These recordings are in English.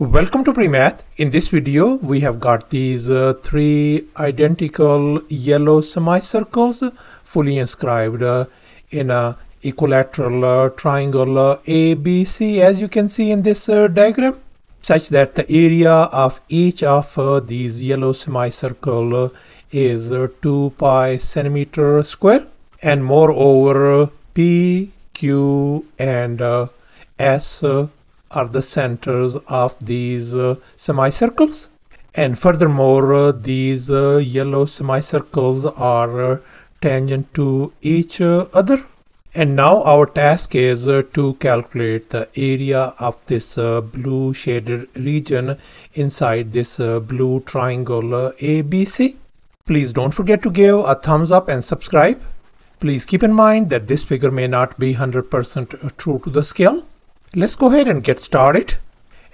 Welcome to PreMath. In this video, we have got these uh, three identical yellow semicircles fully inscribed uh, in a equilateral uh, triangle uh, ABC as you can see in this uh, diagram such that the area of each of uh, these yellow semicircle is 2 pi centimeter square and moreover P, Q and S are the centers of these uh, semicircles. And furthermore, uh, these uh, yellow semicircles are uh, tangent to each uh, other. And now our task is uh, to calculate the area of this blue shaded region inside this blue triangle ABC. Please don't forget to give a thumbs up and subscribe. Please keep in mind that this figure may not be 100% true to the scale. Let's go ahead and get started.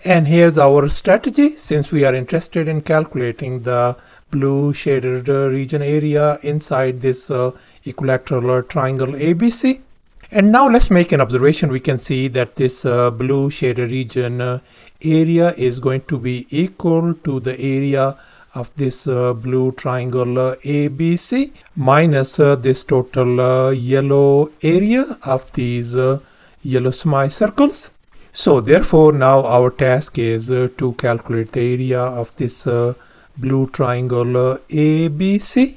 And here's our strategy since we are interested in calculating the blue shaded uh, region area inside this uh, equilateral triangle ABC. And now let's make an observation. We can see that this uh, blue shaded region uh, area is going to be equal to the area of this uh, blue triangle uh, ABC minus this total yellow area of these yellow semicircles. So therefore now our task is uh, to calculate the area of this uh, blue triangle uh, ABC.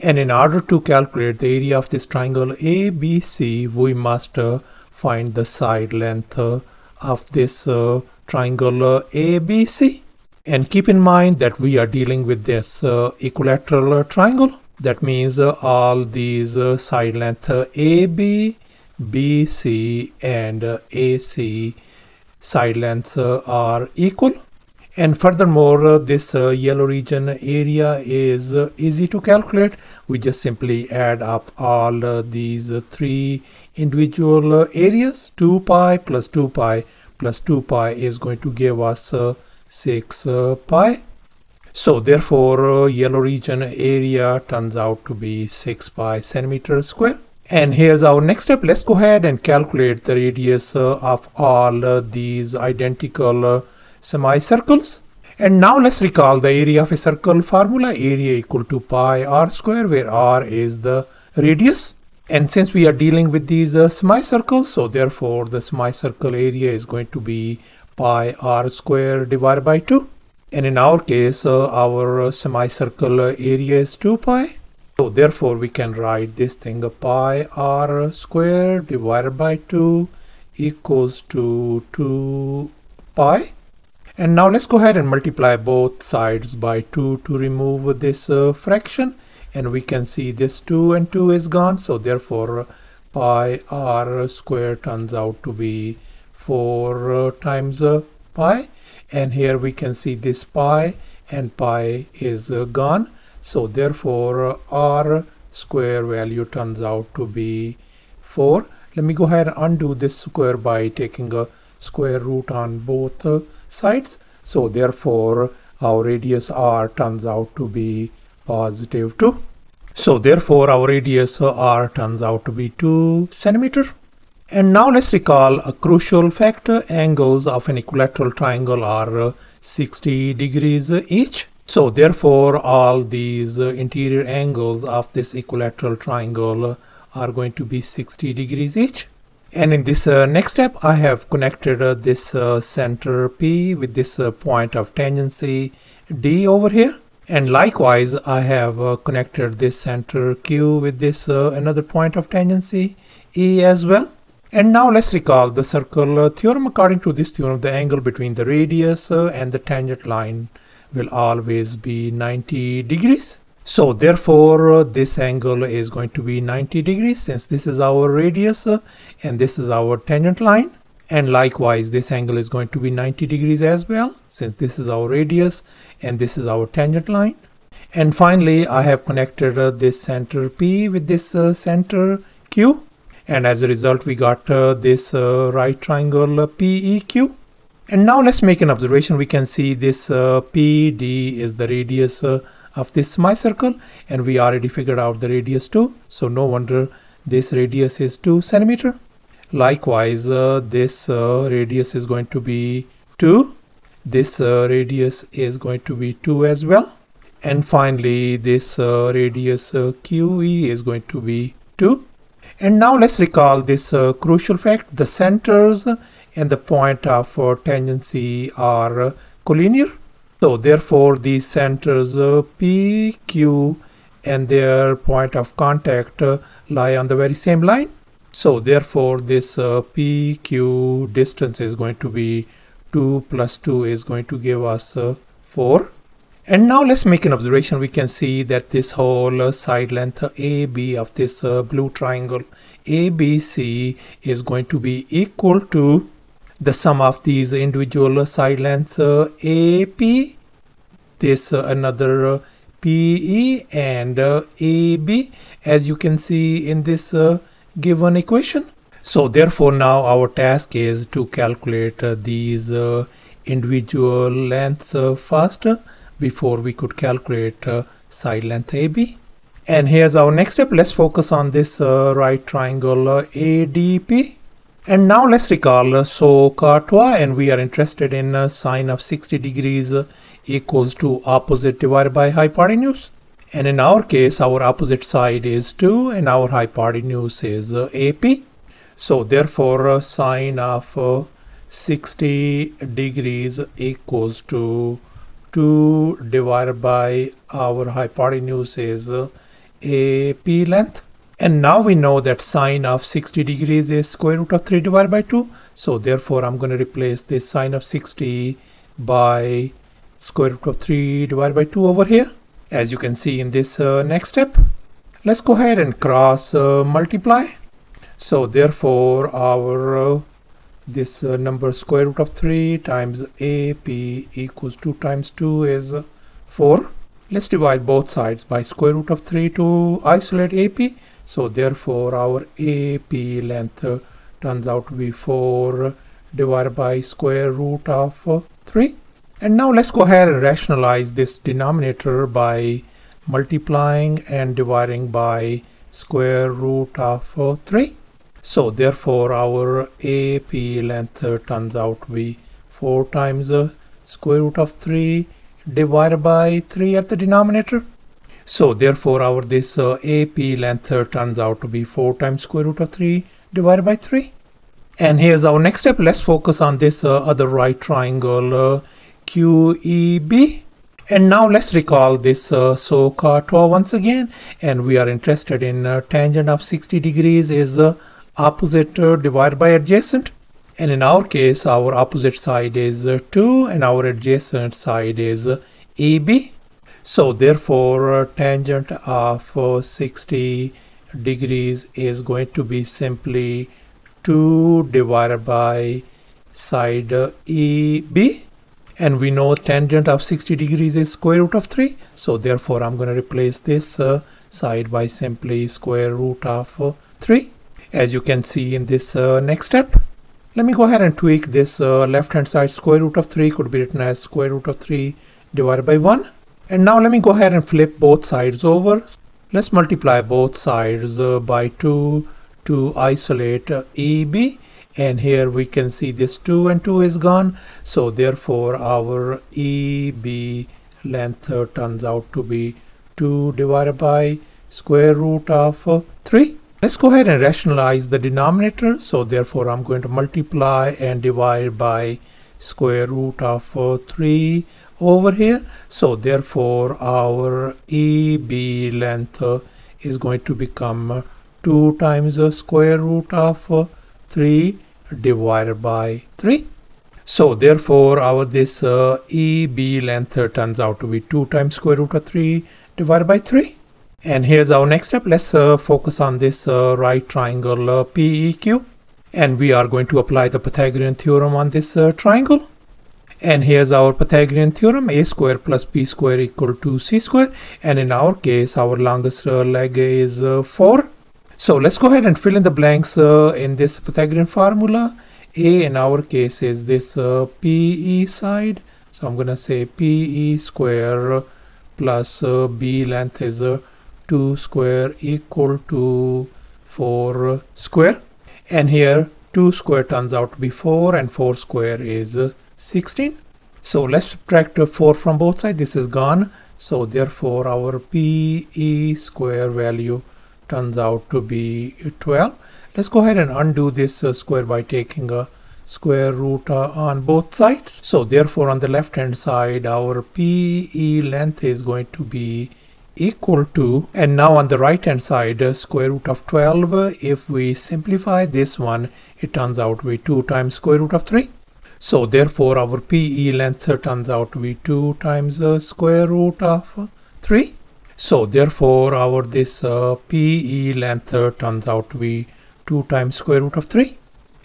And in order to calculate the area of this triangle ABC, we must uh, find the side length uh, of this uh, triangle ABC. And keep in mind that we are dealing with this equilateral triangle. That means all these side length AB, BC and AC side lengths uh, are equal. And furthermore uh, this uh, yellow region area is uh, easy to calculate. We just simply add up all uh, these uh, three individual areas. 2 pi plus 2 pi plus 2 pi is going to give us 6 pi. So therefore yellow region area turns out to be 6 pi centimeter square and here's our next step. Let's go ahead and calculate the radius uh, of all uh, these identical uh, semicircles. And now let's recall the area of a circle formula, area equal to pi r square, where r is the radius. And since we are dealing with these uh, semicircles, so therefore the semicircle area is going to be pi r square divided by 2. And in our case, uh, our uh, semicircle area is 2 pi. So therefore we can write this thing pi r square divided by 2 equals to 2 pi. And now let's go ahead and multiply both sides by 2 to remove this uh, fraction. And we can see this 2 and 2 is gone. So therefore pi r square turns out to be 4 uh, times uh, pi. And here we can see this pi and pi is uh, gone. So therefore r square value turns out to be 4. Let me go ahead and undo this square by taking a square root on both sides. So therefore our radius r turns out to be positive 2. So therefore our radius r turns out to be 2 centimeter. And now let's recall a crucial factor. Angles of an equilateral triangle are 60 degrees each. So therefore all these uh, interior angles of this equilateral triangle are going to be 60 degrees each. And in this uh, next step I have connected uh, this uh, center P with this uh, point of tangency D over here. And likewise I have uh, connected this center Q with this another point of tangency E as well. And now let's recall the circle theorem. According to this theorem, the angle between the radius and the tangent line will always be 90 degrees. So therefore uh, this angle is going to be 90 degrees since this is our radius uh, and this is our tangent line. And likewise this angle is going to be 90 degrees as well since this is our radius and this is our tangent line. And finally I have connected uh, this center P with this uh, center Q and as a result we got uh, this uh, right triangle PEQ. And now let's make an observation. We can see this uh, PD is the radius uh, of this semicircle and we already figured out the radius too. So no wonder this radius is 2 centimeter. Likewise, uh, this uh, radius is going to be 2. this uh, radius is going to be 2 as well and finally this uh, radius QE is going to be 2 and now let's recall this uh, crucial fact. The centers and the point of uh, tangency are uh, collinear. So therefore these centers P, Q and their point of contact lie on the very same line. So therefore this PQ distance is going to be 2 plus 2 is going to give us 4 and now let's make an observation. We can see that this whole uh, side length AB of this uh, blue triangle ABC is going to be equal to the sum of these individual side lengths uh, AP, this uh, another uh, PE and uh, AB as you can see in this given equation. So therefore now our task is to calculate these individual lengths first before we could calculate uh, side length AB. And here's our next step. Let's focus on this uh, right triangle uh, ADP. And now let's recall uh, SOHCAHTOA and we are interested in uh, sine of 60 degrees uh, equals to opposite divided by hypotenuse. And in our case, our opposite side is 2 and our hypotenuse is AP. So therefore, sine of uh, 60 degrees equals to 2 divided by our hypotenuse is AP length. And now we know that sine of 60 degrees is square root of 3 divided by 2. So therefore I'm going to replace this sine of 60 by square root of 3 divided by 2 over here. As you can see in this uh, next step. Let's go ahead and cross uh, multiply. So therefore our uh, this uh, number square root of 3 times AP equals 2 times 2 is 4. Let's divide both sides by square root of 3 to isolate AP. So therefore our AP length uh, turns out to be 4 divided by square root of uh, 3. And now let's go ahead and rationalize this denominator by multiplying and dividing by square root of uh, 3. So therefore our AP length turns out to be 4 times the square root of 3 divided by 3 at the denominator. So therefore our this uh, AP length turns out to be 4 times square root of 3 divided by 3. And here's our next step. Let's focus on this uh, other right triangle uh, QEB. And now let's recall this uh, SOHCAHTOA once again. And we are interested in uh, tangent of 60 degrees is uh, opposite uh, divided by adjacent. And in our case our opposite side is uh, 2 and our adjacent side is uh, AB so therefore uh, tangent of uh, 60 degrees is going to be simply 2 divided by side uh, EB and we know tangent of 60 degrees is square root of 3 so therefore I'm going to replace this side by simply square root of 3 as you can see in this uh, next step. Let me go ahead and tweak this uh, left hand side square root of 3 could be written as square root of 3 divided by 1. And now let me go ahead and flip both sides over. Let's multiply both sides uh, by 2 to isolate uh, EB and here we can see this 2 and 2 is gone so therefore our EB length uh, turns out to be 2 divided by square root of uh, 3 Let's go ahead and rationalize the denominator. So therefore I'm going to multiply and divide by square root of uh, 3 over here. So therefore our EB length uh, is going to become 2 times the square root of uh, 3 divided by 3. So therefore our this uh, EB length turns out to be 2 times square root of 3 divided by 3. And here's our next step. Let's uh, focus on this uh, right triangle uh, PEQ. And we are going to apply the Pythagorean theorem on this uh, triangle. And here's our Pythagorean theorem, a square plus b square equal to c square. And in our case, our longest uh, leg is uh, 4. So let's go ahead and fill in the blanks in this Pythagorean formula. A in our case is this PE side. So I'm going to say PE square plus B length is 2 square equal to 4 square and here 2 square turns out to be 4 and 4 square is 16 So let's subtract 4 from both sides. This is gone. So therefore our PE square value turns out to be 12. Let's go ahead and undo this uh, square by taking a square root uh, on both sides. So therefore on the left hand side our PE length is going to be equal to and now on the right hand side uh, square root of 12 uh, if we simplify this one it turns out to be 2 times square root of 3 so therefore our PE length turns out to be 2 times the square root of 3 so therefore our this uh, PE length turns out to be 2 times square root of 3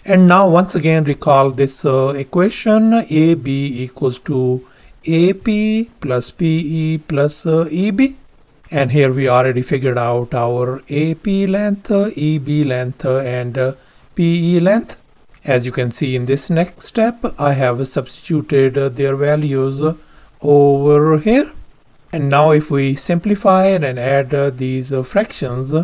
and now once again recall this uh, equation. AB equals to AP plus PE plus uh, EB and here we already figured out our AP length, EB length and PE length. As you can see in this next step, I have substituted their values over here. And now if we simplify it and add these fractions,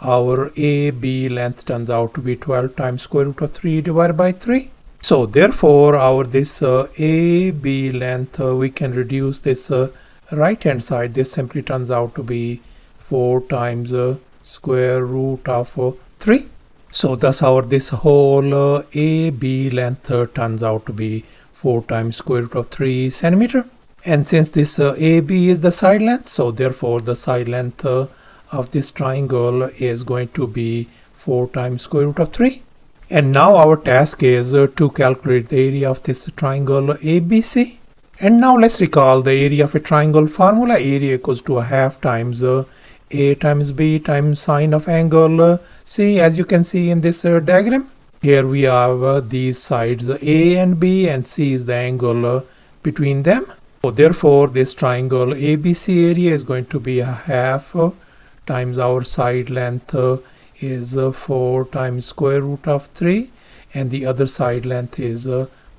our AB length turns out to be 12 times square root of 3 divided by 3. So therefore our this uh, AB length, uh, we can reduce this uh, right hand side this simply turns out to be 4 times uh, square root of uh, 3 so thus our this whole uh, AB length uh, turns out to be 4 times square root of 3 centimeter. And since this uh, AB is the side length so therefore the side length uh, of this triangle is going to be 4 times square root of 3 and now our task is to calculate the area of this triangle ABC and now let's recall the area of a triangle formula. Area equals to a half times uh, A times B times sine of angle uh, C as you can see in this uh, diagram. Here we have uh, these sides A and B and C is the angle uh, between them. So therefore this triangle ABC area is going to be a half uh, times our side length is 4 times square root of 3 and the other side length is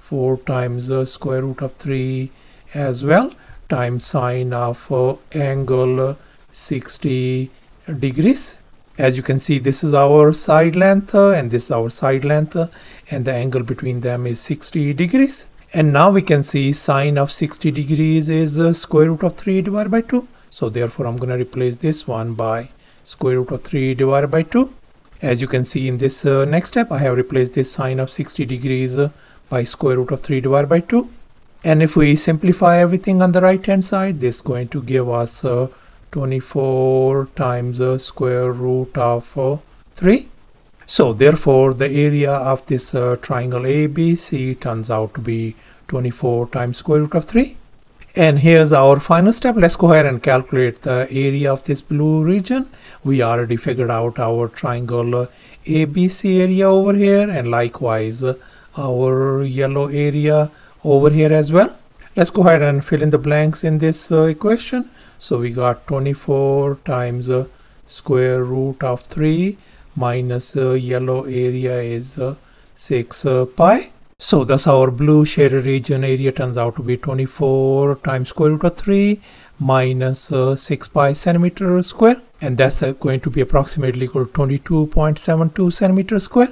4 times the square root of 3 as well. Times sine of uh, angle 60 degrees. As you can see this is our side length uh, and this is our side length uh, and the angle between them is 60 degrees. And now we can see sine of 60 degrees is uh, square root of 3 divided by 2 so therefore I'm going to replace this one by square root of 3 divided by 2 as you can see in this uh, next step I have replaced this sine of 60 degrees uh, by square root of 3 divided by 2 and if we simplify everything on the right hand side this is going to give us uh, 24 times the square root of uh, 3 so therefore the area of this uh, triangle ABC turns out to be 24 times square root of 3 and here's our final step. Let's go ahead and calculate the area of this blue region. We already figured out our triangle uh, ABC area over here and likewise uh, our yellow area over here as well. Let's go ahead and fill in the blanks in this uh, equation. So we got 24 times uh, square root of 3 minus uh, yellow area is uh, 6 uh, pi. So thus our blue shaded region area turns out to be 24 times square root of 3 minus, uh, 6 pi centimeter square and that's going to be approximately equal to 22.72 centimeter square.